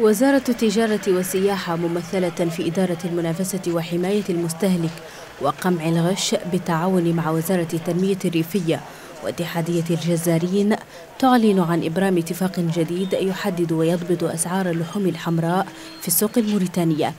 وزارة التجارة والسياحة ممثلة في إدارة المنافسة وحماية المستهلك وقمع الغش بالتعاون مع وزارة التنمية الريفية واتحادية الجزارين تعلن عن إبرام اتفاق جديد يحدد ويضبط أسعار اللحوم الحمراء في السوق الموريتانية.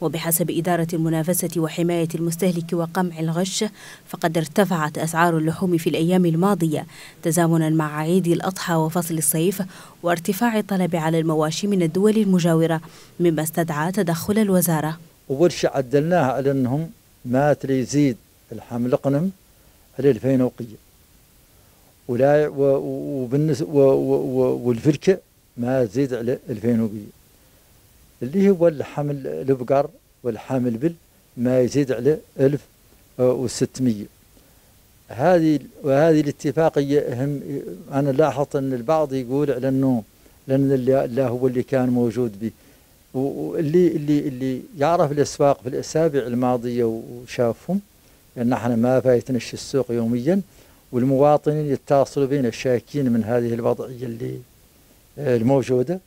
وبحسب إدارة المنافسة وحماية المستهلك وقمع الغش فقد ارتفعت أسعار اللحوم في الأيام الماضية تزامنا مع عيد الأضحى وفصل الصيف وارتفاع الطلب على المواشي من الدول المجاورة مما استدعى تدخل الوزارة. أول شيء عدلناها على أنهم ما تري يزيد الحمل قنم على 2000 وقية ولا وبالنسبة والفلكة ما تزيد على 2000 وقية اللي هو الحمل البقر والحامل بل ما يزيد على 1600 هذه وهذه الاتفاقية هم أنا لاحظت أن البعض يقول على أنه لأن الله هو اللي كان موجود به. واللي اللي اللي يعرف الأسواق في الأسابيع الماضية وشافهم أن إحنا ما فايتنش السوق يوميا والمواطنين يتصلوا بين الشاكين من هذه الوضعية اللي الموجودة.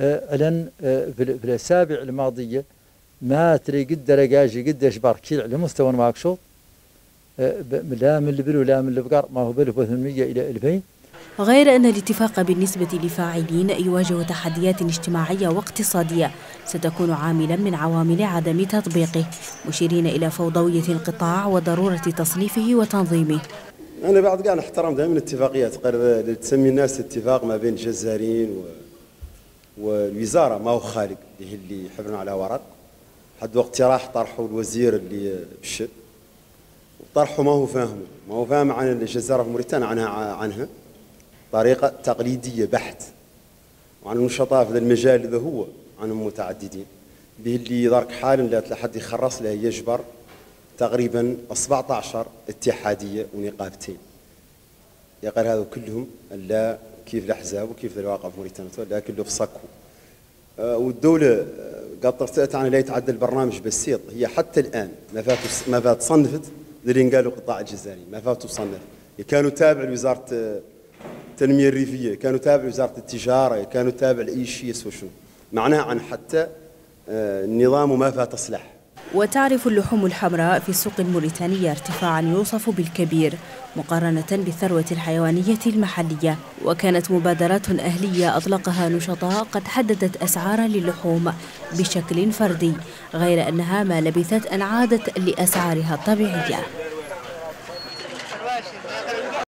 اعلن آه، في الأسابيع الماضية ما تري قد رقاجي قد اشبار كيل على مستوى الماكشوط آه، لا من البل ولا من البقر ما هو ب 1800 إلى 2000 غير أن الاتفاق بالنسبة لفاعلين يواجه تحديات اجتماعية واقتصادية ستكون عاملا من عوامل عدم تطبيقه مشيرين إلى فوضوية القطاع وضرورة تصنيفه وتنظيمه. أنا بعد قاعد احترم دائما الاتفاقيات تسمي الناس اتفاق ما بين الجزارين و والوزارة ما هو هي اللي حبرنا على ورق. حد وقت راح طرحوا الوزير اللي بالشد وطرحوا ما هو فاهمه. ما هو فاهم عن الجزيره في موريتانيا عنها عنها. طريقة تقليدية بحت. وعن النشطاء في المجال اذا هو عنهم متعددين به اللي درك حال لا لحد يخرص له يجبر تقريبا 17 اتحادية ونقابتين. يقال هذا كلهم لا كيف الأحزاب وكيف الواقع في موريتانيا لكن له في صكو. آه، آه، قد ترتأت عن لا يتعدى البرنامج بسيط هي حتى الآن ما فات ما فات صنفت اللي قالوا قطاع الجزائري. ما فاتوا صنف كانوا تابع لوزارة آه، التنمية الريفية. كانوا تابع لوزارة التجارة. كانوا تابع لأي شيء يسوى شنو. معناها عن حتى النظام وما فات اصلاح وتعرف اللحوم الحمراء في السوق الموريتانية ارتفاعا يوصف بالكبير مقارنة بالثروة الحيوانية المحلية. وكانت مبادرات أهلية أطلقها نشطاء قد حددت أسعارا للحوم بشكل فردي غير أنها ما لبثت أن عادت لأسعارها الطبيعية.